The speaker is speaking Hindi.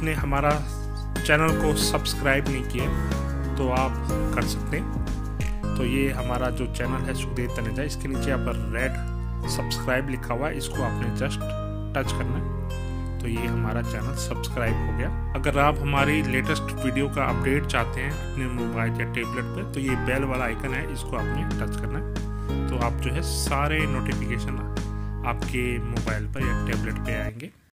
आपने हमारा चैनल को सब्सक्राइब नहीं किया तो आप कर सकते हैं। तो ये हमारा जो चैनल है सुखदेव तनेजा, इसके नीचे यहाँ पर रेड सब्सक्राइब लिखा हुआ है, इसको आपने जस्ट टच करना है। तो ये हमारा चैनल सब्सक्राइब हो गया। अगर आप हमारी लेटेस्ट वीडियो का अपडेट चाहते हैं अपने मोबाइल या टेबलेट पर तो ये बेल वाला आइकन है, इसको आपने टच करना है। तो आप जो है सारे नोटिफिकेशन आपके मोबाइल पर या टेबलेट पे आएँगे।